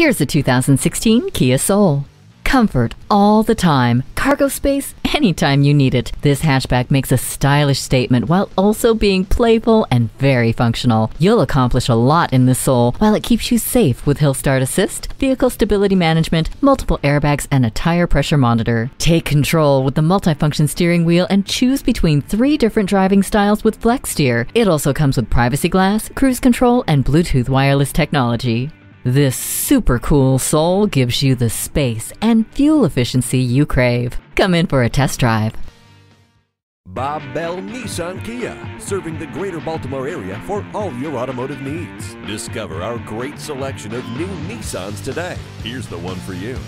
Here's the 2016 Kia Soul. Comfort all the time, cargo space anytime you need it. This hatchback makes a stylish statement while also being playful and very functional. You'll accomplish a lot in this Soul while it keeps you safe with Hill Start Assist, vehicle stability management, multiple airbags, and a tire pressure monitor. Take control with the multifunction steering wheel and choose between three different driving styles with Flex Steer. It also comes with privacy glass, cruise control, and Bluetooth wireless technology. This super cool Soul gives you the space and fuel efficiency you crave. Come in for a test drive. Bob Bell Nissan Kia, serving the greater Baltimore area for all your automotive needs. Discover our great selection of new Nissans today. Here's the one for you.